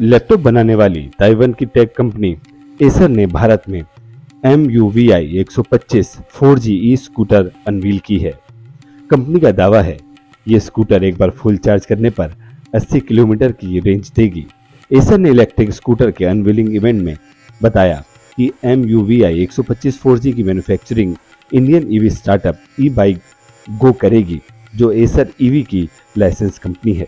Laptop बनाने वाली Taiwan की टेक कंपनी एसर ने भारत में एम यू वी आई एक सौ पच्चीस four G e scooter unveil की है। कंपनी का दावा है, ये स्कूटर एक बार फुल चार्ज करने पर 80 किलोमीटर की रेंज देगी। एसर ने इलेक्ट्रिक स्कूटर के अनवीलिंग इवेंट में बताया कि एम यू वी आई एक सौ पच्चीस फोर जी की manufacturing Indian EV startup e bike go करेगी, जो एसर ईवी की लाइसेंस कंपनी है।